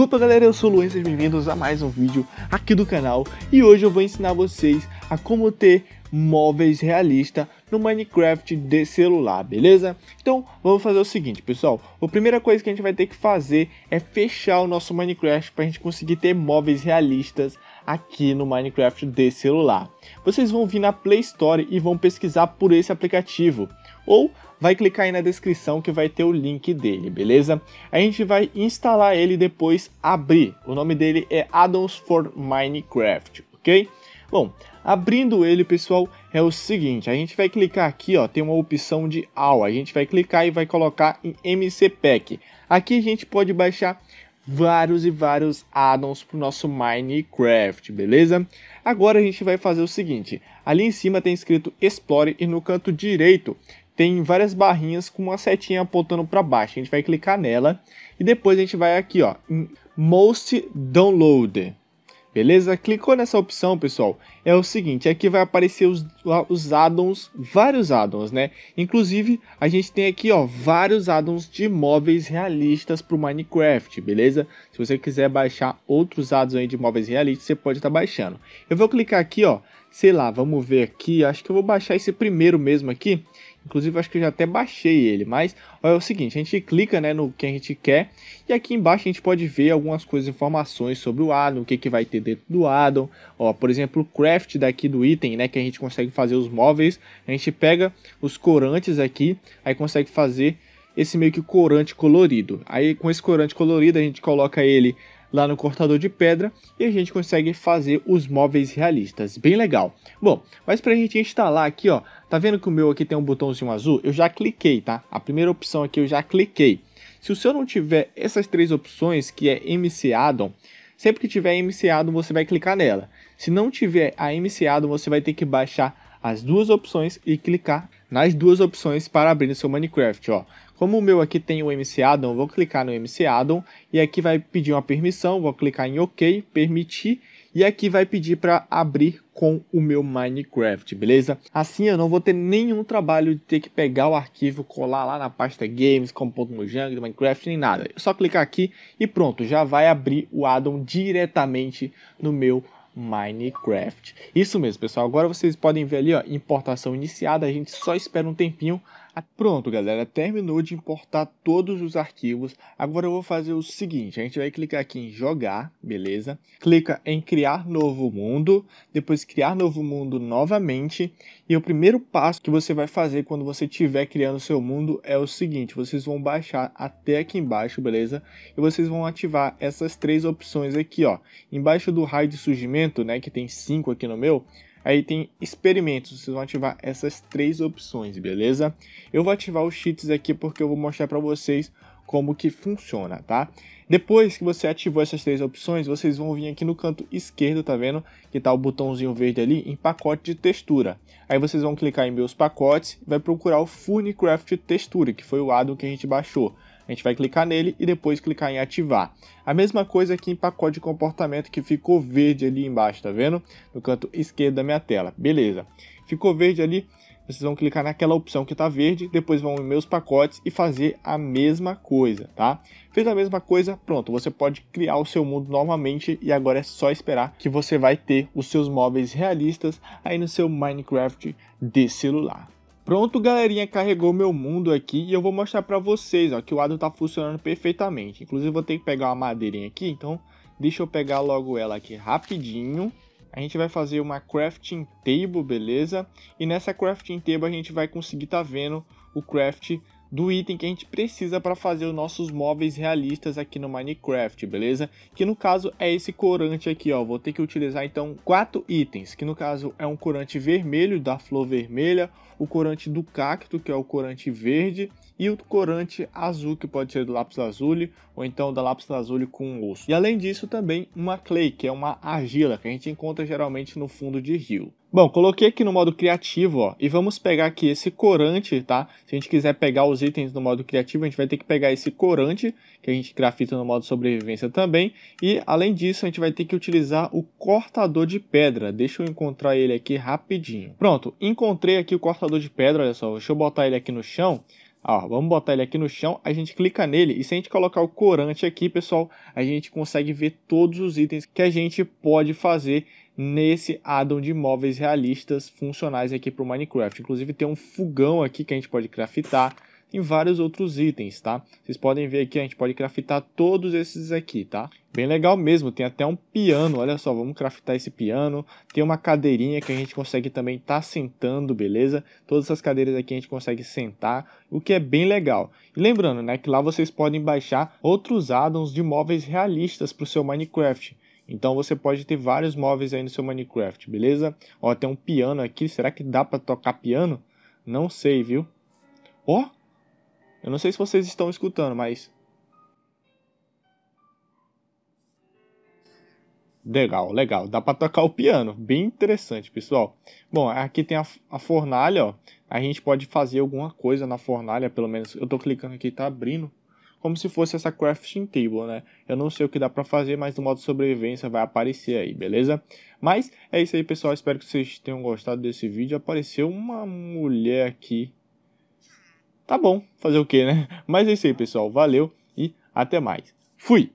Opa galera, eu sou o Luiz, sejam bem-vindos a mais um vídeo aqui do canal e hoje eu vou ensinar vocês a como ter móveis realistas no Minecraft de celular, beleza? Então vamos fazer o seguinte pessoal, a primeira coisa que a gente vai ter que fazer é fechar o nosso Minecraft para a gente conseguir ter móveis realistas aqui no Minecraft de celular. Vocês vão vir na Play Store e vão pesquisar por esse aplicativo ou vai clicar aí na descrição que vai ter o link dele, beleza? A gente vai instalar ele e depois abrir. O nome dele é Addons for Minecraft, ok? Bom, abrindo ele, pessoal, é o seguinte, a gente vai clicar aqui, ó, tem uma opção de AUL, a gente vai clicar e vai colocar em MCPack. Aqui a gente pode baixar vários e vários addons para o nosso Minecraft, beleza? Agora a gente vai fazer o seguinte, ali em cima tem escrito Explore e no canto direito tem várias barrinhas com uma setinha apontando para baixo. A gente vai clicar nela e depois a gente vai aqui, ó, em Most Download. Beleza? Clicou nessa opção, pessoal. É o seguinte, aqui vai aparecer os, os addons, vários addons, né? Inclusive, a gente tem aqui, ó, vários addons de móveis realistas para o Minecraft, beleza? Se você quiser baixar outros addons aí de móveis realistas, você pode estar tá baixando. Eu vou clicar aqui, ó, sei lá, vamos ver aqui, acho que eu vou baixar esse primeiro mesmo aqui, Inclusive, acho que eu já até baixei ele. Mas é o seguinte: a gente clica né, no que a gente quer. E aqui embaixo a gente pode ver algumas coisas, informações sobre o addon, o que, que vai ter dentro do addon. Ó, por exemplo, o craft daqui do item, né? Que a gente consegue fazer os móveis. A gente pega os corantes aqui, aí consegue fazer esse meio que corante colorido. Aí com esse corante colorido a gente coloca ele lá no cortador de pedra e a gente consegue fazer os móveis realistas, bem legal. Bom, mas para a gente instalar aqui, ó, tá vendo que o meu aqui tem um botãozinho azul? Eu já cliquei, tá? A primeira opção aqui eu já cliquei. Se o seu não tiver essas três opções, que é MC Addon, sempre que tiver MC Addon você vai clicar nela. Se não tiver a MC Addon, você vai ter que baixar as duas opções e clicar nas duas opções para abrir o seu Minecraft, ó. Como o meu aqui tem o MC Addon, vou clicar no MC Addon e aqui vai pedir uma permissão, vou clicar em OK, permitir e aqui vai pedir para abrir com o meu Minecraft, beleza? Assim eu não vou ter nenhum trabalho de ter que pegar o arquivo, colar lá na pasta games, como ponto Mojang, Minecraft, nem nada. É só clicar aqui e pronto, já vai abrir o addon diretamente no meu Minecraft. Isso mesmo, pessoal. Agora vocês podem ver ali, ó, importação iniciada. A gente só espera um tempinho Pronto, galera, terminou de importar todos os arquivos. Agora eu vou fazer o seguinte, a gente vai clicar aqui em jogar, beleza? Clica em criar novo mundo, depois criar novo mundo novamente. E o primeiro passo que você vai fazer quando você estiver criando seu mundo é o seguinte, vocês vão baixar até aqui embaixo, beleza? E vocês vão ativar essas três opções aqui, ó. Embaixo do raio de surgimento, né, que tem cinco aqui no meu, Aí tem experimentos, vocês vão ativar essas três opções, beleza? Eu vou ativar os cheats aqui porque eu vou mostrar para vocês como que funciona, tá? Depois que você ativou essas três opções, vocês vão vir aqui no canto esquerdo, tá vendo? Que tá o botãozinho verde ali em pacote de textura. Aí vocês vão clicar em meus pacotes vai procurar o Furnicraft Textura, que foi o addon que a gente baixou. A gente vai clicar nele e depois clicar em ativar. A mesma coisa aqui em pacote de comportamento que ficou verde ali embaixo, tá vendo? No canto esquerdo da minha tela. Beleza. Ficou verde ali, vocês vão clicar naquela opção que está verde, depois vão em meus pacotes e fazer a mesma coisa, tá? Fez a mesma coisa, pronto, você pode criar o seu mundo novamente e agora é só esperar que você vai ter os seus móveis realistas aí no seu Minecraft de celular. Pronto, galerinha, carregou meu mundo aqui e eu vou mostrar para vocês, ó, que o Adon tá funcionando perfeitamente. Inclusive, vou ter que pegar uma madeirinha aqui, então deixa eu pegar logo ela aqui rapidinho. A gente vai fazer uma crafting table, beleza? E nessa crafting table a gente vai conseguir tá vendo o craft do item que a gente precisa para fazer os nossos móveis realistas aqui no Minecraft, beleza? Que no caso é esse corante aqui, ó. Vou ter que utilizar então quatro itens, que no caso é um corante vermelho da flor vermelha, o corante do cacto, que é o corante verde, e o corante azul, que pode ser do lápis lazuli ou então da lápis lazuli com osso. E além disso também uma clay, que é uma argila que a gente encontra geralmente no fundo de rio. Bom, coloquei aqui no modo criativo, ó, e vamos pegar aqui esse corante, tá? Se a gente quiser pegar os itens no modo criativo, a gente vai ter que pegar esse corante, que a gente grafita no modo sobrevivência também, e além disso, a gente vai ter que utilizar o cortador de pedra. Deixa eu encontrar ele aqui rapidinho. Pronto, encontrei aqui o cortador de pedra, olha só, deixa eu botar ele aqui no chão. Ó, vamos botar ele aqui no chão, a gente clica nele e se a gente colocar o corante aqui, pessoal, a gente consegue ver todos os itens que a gente pode fazer nesse addon de móveis realistas funcionais aqui para o Minecraft. Inclusive tem um fogão aqui que a gente pode craftar, tem vários outros itens, tá? Vocês podem ver aqui, a gente pode craftar todos esses aqui, tá? Bem legal mesmo, tem até um piano, olha só, vamos craftar esse piano. Tem uma cadeirinha que a gente consegue também estar tá sentando, beleza? Todas essas cadeiras aqui a gente consegue sentar, o que é bem legal. E lembrando, né, que lá vocês podem baixar outros addons de móveis realistas para o seu Minecraft. Então você pode ter vários móveis aí no seu Minecraft, beleza? Ó, tem um piano aqui, será que dá para tocar piano? Não sei, viu? Ó, eu não sei se vocês estão escutando, mas... Legal, legal. Dá para tocar o piano. Bem interessante, pessoal. Bom, aqui tem a, a fornalha, ó. A gente pode fazer alguma coisa na fornalha, pelo menos. Eu tô clicando aqui, tá abrindo como se fosse essa crafting table, né? Eu não sei o que dá para fazer, mas no modo sobrevivência vai aparecer aí, beleza? Mas é isso aí, pessoal. Espero que vocês tenham gostado desse vídeo. Apareceu uma mulher aqui. Tá bom, fazer o que, né? Mas é isso aí, pessoal. Valeu e até mais. Fui!